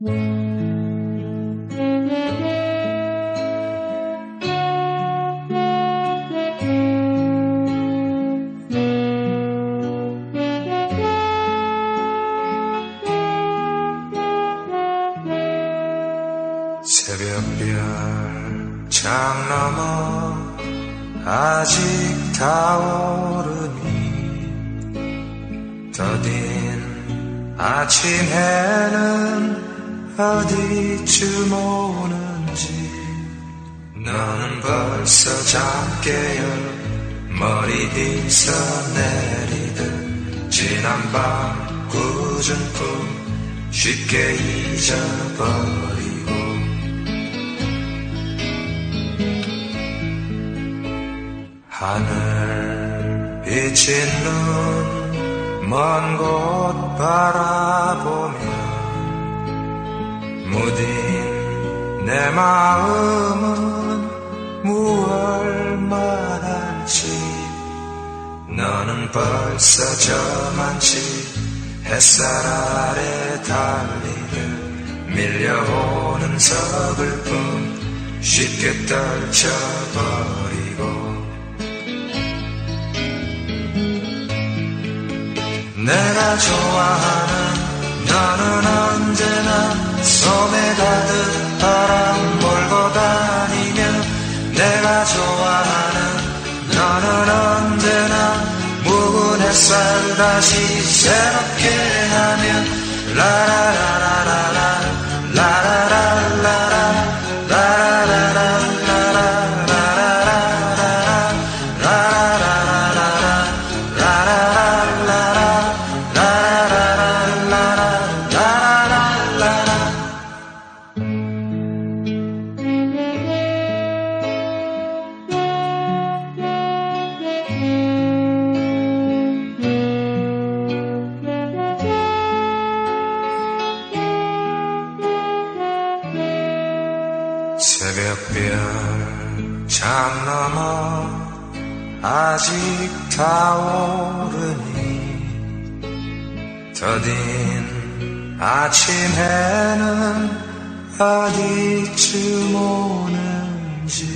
새벽별 창 너머 아직 타오르니 더딘 아침 해는 어디쯤 오는지. 너는 벌써 잠깨어 머리 뒤서 내리듯 지난밤 굳은 꿈 쉽게 잊어버리고. 하늘 비친 눈 먼 곳 바라보며 무딘 내 마음은 무얼 말할지 너는 벌써 저만치 햇살 아래 달리듯 밀려오는 서글픔 쉽게 떨쳐버리고 내가 좋아하는 너는 언제나 소매 가득 바람 몰고 다니며 내가 좋아하는 너는 언제나 묵은 햇살 다시 새롭게 하며 라라라라라라 라라라라라 새벽별 창 너머 아직 타오르니 더딘 아침 해는 어디쯤 오는지